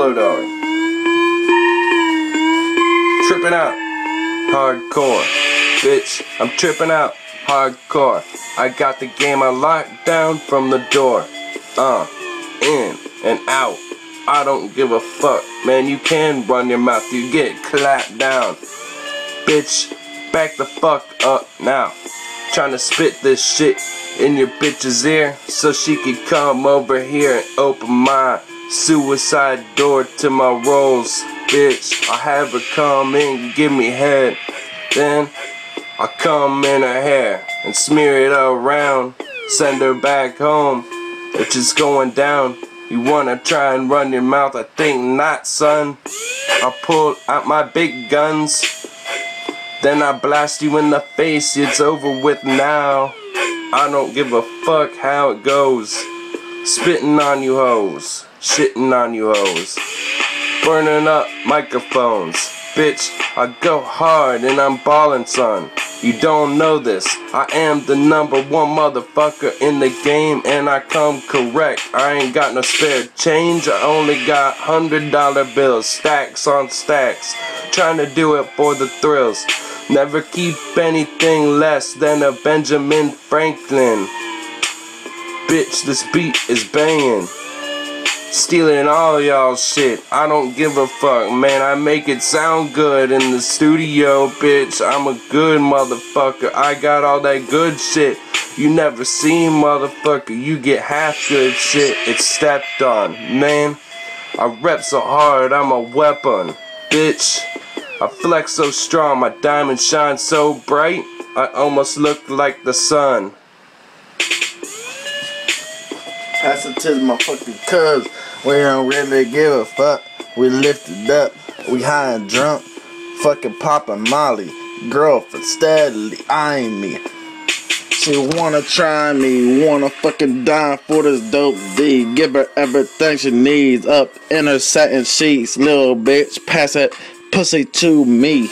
slow dog. Tripping out. Hardcore. Bitch, I'm tripping out. Hardcore. I got the game I locked down from the door. Uh, in and out. I don't give a fuck. Man, you can run your mouth. You get clapped down. Bitch, back the fuck up now. Trying to spit this shit in your bitch's ear so she can come over here and open mine suicide door to my rolls. Bitch, I have her come in, give me head. Then I come in her hair and smear it around. Send her back home, which is going down. You wanna try and run your mouth? I think not, son. I pull out my big guns. Then I blast you in the face. It's over with now. I don't give a fuck how it goes. Spitting on you hoes. Shitting on you hoes. Burning up microphones. Bitch, I go hard and I'm ballin', son. You don't know this. I am the number one motherfucker in the game and I come correct. I ain't got no spare change. I only got hundred dollar bills, stacks on stacks. Trying to do it for the thrills. Never keep anything less than a Benjamin Franklin. Bitch, this beat is banging. Stealing all y'all shit. I don't give a fuck, man. I make it sound good in the studio, bitch. I'm a good motherfucker. I got all that good shit. You never seen, motherfucker. You get half good shit. It's stepped on, man. I rep so hard, I'm a weapon, bitch. I flex so strong, my diamond shines so bright. I almost look like the sun. Pass it to my fucking cuz. We don't really give a fuck. We lifted up. We high and drunk. Fucking poppin' Molly. Girl for steadily eyeing me. She wanna try me, wanna fucking die for this dope D. Give her everything she needs up in her satin sheets, little bitch. Pass that pussy to me.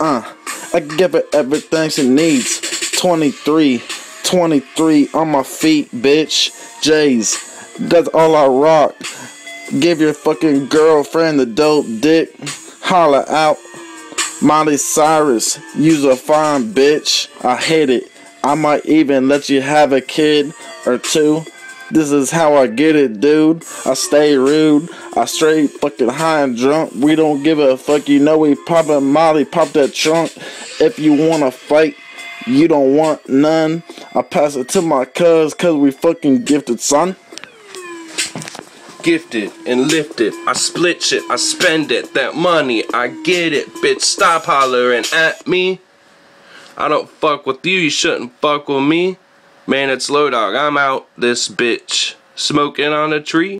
Uh, I give her everything she needs. 23, 23 on my feet, bitch. J's, that's all I rock. Give your fucking girlfriend the dope dick. Holla out. Miley Cyrus, you's a fine bitch. I hate it. I might even let you have a kid or two. This is how I get it, dude. I stay rude. I straight fucking high and drunk. We don't give a fuck. You know we poppin' Molly, pop that trunk. If you wanna fight, you don't want none. I pass it to my cuz, cuz we fucking gifted, son. Gifted and lifted. I split shit. I spend it. That money, I get it. Bitch, stop hollering at me. I don't fuck with you. You shouldn't fuck with me. Man, it's Low Dogg. I'm out this bitch. Smoking on a tree.